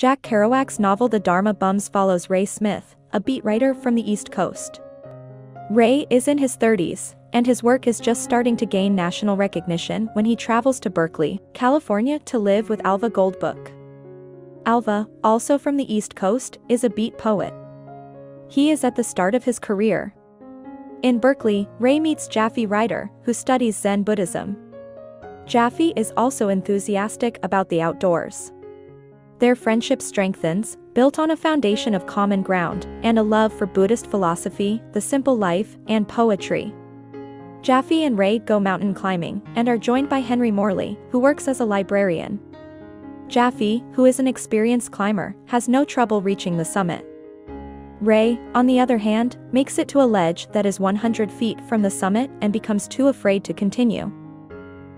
Jack Kerouac's novel The Dharma Bums follows Ray Smith, a beat writer from the East Coast. Ray is in his 30s, and his work is just starting to gain national recognition when he travels to Berkeley, California to live with Alvah Goldbook. Alvah, also from the East Coast, is a beat poet. He is at the start of his career. In Berkeley, Ray meets Japhy Ryder, who studies Zen Buddhism. Japhy is also enthusiastic about the outdoors. Their friendship strengthens, built on a foundation of common ground and a love for Buddhist philosophy, the simple life, and poetry. Japhy and Ray go mountain climbing and are joined by Henry Morley, who works as a librarian. Japhy, who is an experienced climber, has no trouble reaching the summit. Ray, on the other hand, makes it to a ledge that is 100 feet from the summit and becomes too afraid to continue.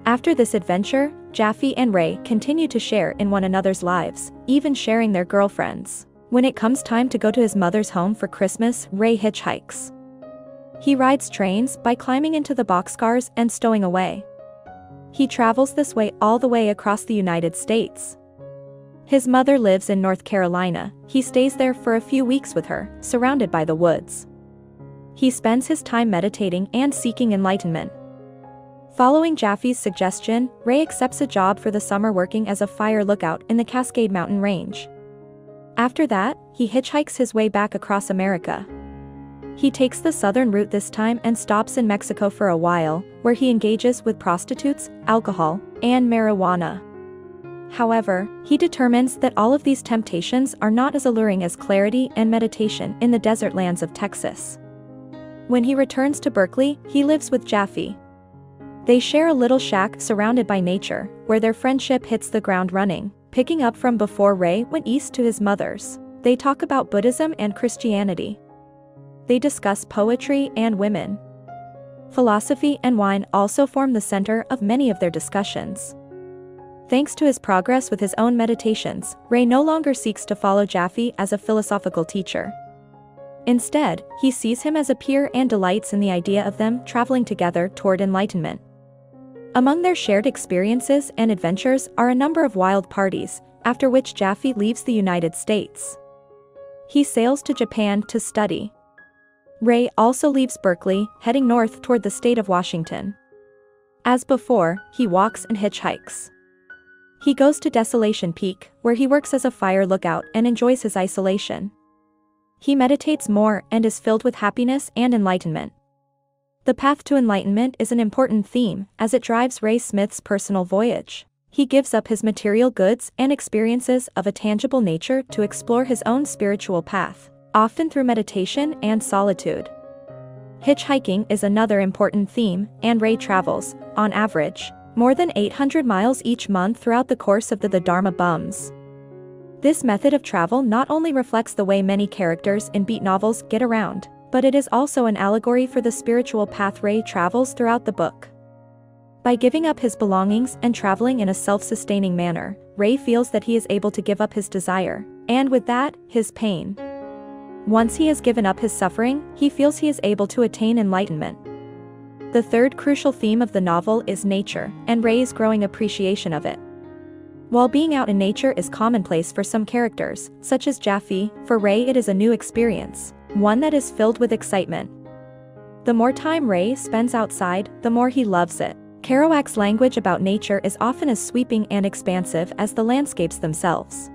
After this adventure, Japhy and Ray continue to share in one another's lives, even sharing their girlfriends. When it comes time to go to his mother's home for Christmas, Ray hitchhikes. He rides trains by climbing into the boxcars and stowing away. He travels this way all the way across the United States. His mother lives in North Carolina, he stays there for a few weeks with her, surrounded by the woods. He spends his time meditating and seeking enlightenment. Following Japhy's suggestion, Ray accepts a job for the summer working as a fire lookout in the Cascade Mountain Range. After that, he hitchhikes his way back across America. He takes the southern route this time and stops in Mexico for a while, where he engages with prostitutes, alcohol, and marijuana. However, he determines that all of these temptations are not as alluring as clarity and meditation in the desert lands of Texas. When he returns to Berkeley, he lives with Japhy. They share a little shack surrounded by nature, where their friendship hits the ground running, picking up from before Ray went east to his mother's. They talk about Buddhism and Christianity. They discuss poetry and women. Philosophy and wine also form the center of many of their discussions. Thanks to his progress with his own meditations, Ray no longer seeks to follow Japhy as a philosophical teacher. Instead, he sees him as a peer and delights in the idea of them traveling together toward enlightenment. Among their shared experiences and adventures are a number of wild parties, after which Japhy leaves the United States. He sails to Japan to study. Ray also leaves Berkeley, heading north toward the state of Washington. As before, he walks and hitchhikes. He goes to Desolation Peak, where he works as a fire lookout and enjoys his isolation. He meditates more and is filled with happiness and enlightenment. The path to enlightenment is an important theme as it drives Ray Smith's personal voyage. He gives up his material goods and experiences of a tangible nature to explore his own spiritual path, often through meditation and solitude. Hitchhiking is another important theme, and Ray travels, on average, more than 800 miles each month throughout the course of the The Dharma Bums. This method of travel not only reflects the way many characters in beat novels get around, but it is also an allegory for the spiritual path Ray travels throughout the book. By giving up his belongings and traveling in a self-sustaining manner, Ray feels that he is able to give up his desire, and with that, his pain. Once he has given up his suffering, he feels he is able to attain enlightenment. The third crucial theme of the novel is nature, and Ray's growing appreciation of it. While being out in nature is commonplace for some characters, such as Japhy, for Ray it is a new experience, one that is filled with excitement. The more time Ray spends outside, the more he loves it. Kerouac's language about nature is often as sweeping and expansive as the landscapes themselves.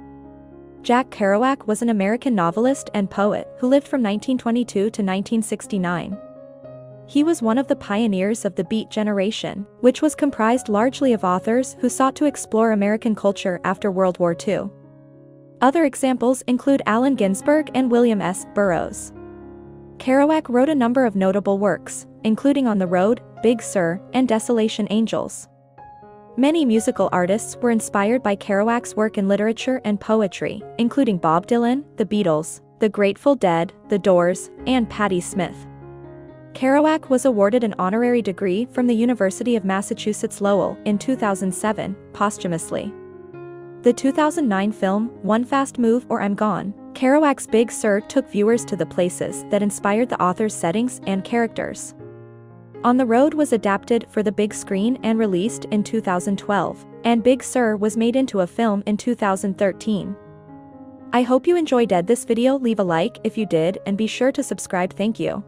Jack Kerouac was an American novelist and poet who lived from 1922 to 1969. He was one of the pioneers of the Beat generation, which was comprised largely of authors who sought to explore American culture after World War II. Other examples include Allen Ginsberg and William S. Burroughs. Kerouac wrote a number of notable works, including On the Road, Big Sur, and Desolation Angels. Many musical artists were inspired by Kerouac's work in literature and poetry, including Bob Dylan, The Beatles, The Grateful Dead, The Doors, and Patti Smith. Kerouac was awarded an honorary degree from the University of Massachusetts Lowell in 2007, posthumously. The 2009 film, One Fast Move or I'm Gone, Kerouac's Big Sur took viewers to the places that inspired the author's settings and characters. On the Road was adapted for the big screen and released in 2012, and Big Sur was made into a film in 2013. I hope you enjoyed this video leave a like if you did and be sure to subscribe thank you.